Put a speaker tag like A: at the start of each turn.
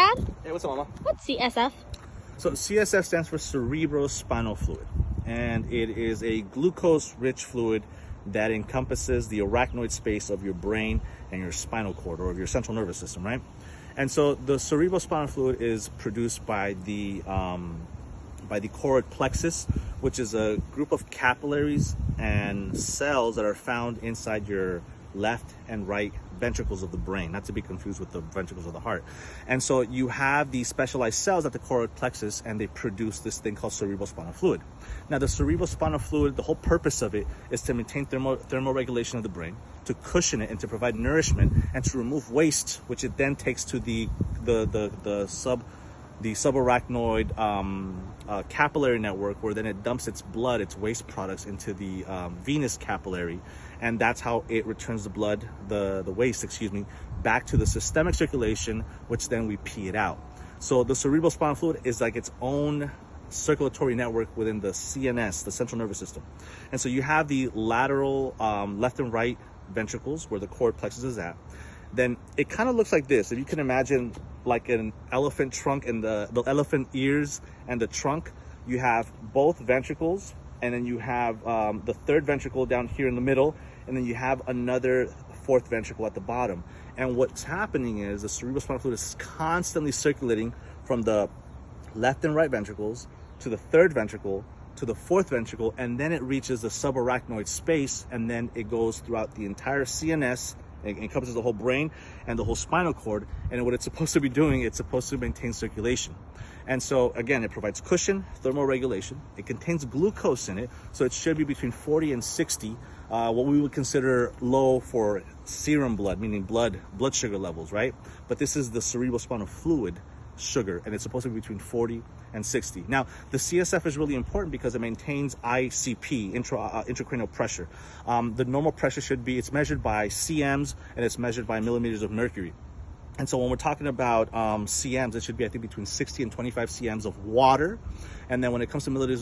A: Dad.
B: Hey, what's up, Mama?
A: What's CSF?
B: So CSF stands for cerebrospinal fluid, and it is a glucose-rich fluid that encompasses the arachnoid space of your brain and your spinal cord or of your central nervous system, right? And so the cerebrospinal fluid is produced by the um, by the choroid plexus, which is a group of capillaries and cells that are found inside your left and right ventricles of the brain, not to be confused with the ventricles of the heart. And so you have these specialized cells at the choroid plexus and they produce this thing called cerebrospinal fluid. Now the cerebrospinal fluid, the whole purpose of it is to maintain thermo, thermoregulation of the brain, to cushion it and to provide nourishment and to remove waste, which it then takes to the, the, the, the sub the subarachnoid um, uh, capillary network, where then it dumps its blood, its waste products, into the um, venous capillary, and that's how it returns the blood, the the waste, excuse me, back to the systemic circulation, which then we pee it out. So the cerebral spinal fluid is like its own circulatory network within the CNS, the central nervous system, and so you have the lateral um, left and right ventricles where the choroid plexus is at then it kind of looks like this. If you can imagine like an elephant trunk and the, the elephant ears and the trunk, you have both ventricles and then you have um, the third ventricle down here in the middle and then you have another fourth ventricle at the bottom. And what's happening is the cerebrospinal fluid is constantly circulating from the left and right ventricles to the third ventricle to the fourth ventricle and then it reaches the subarachnoid space and then it goes throughout the entire CNS it encompasses the whole brain and the whole spinal cord. And what it's supposed to be doing, it's supposed to maintain circulation. And so again, it provides cushion, thermal regulation. It contains glucose in it, so it should be between 40 and 60, uh, what we would consider low for serum blood, meaning blood blood sugar levels, right? But this is the cerebrospinal fluid sugar, and it's supposed to be between 40 and 60. Now, the CSF is really important because it maintains ICP, intra, uh, intracranial pressure. Um, the normal pressure should be, it's measured by cms and it's measured by millimeters of mercury. And so when we're talking about um, CMs, it should be, I think, between 60 and 25 CMs of water. And then when it comes to milliliters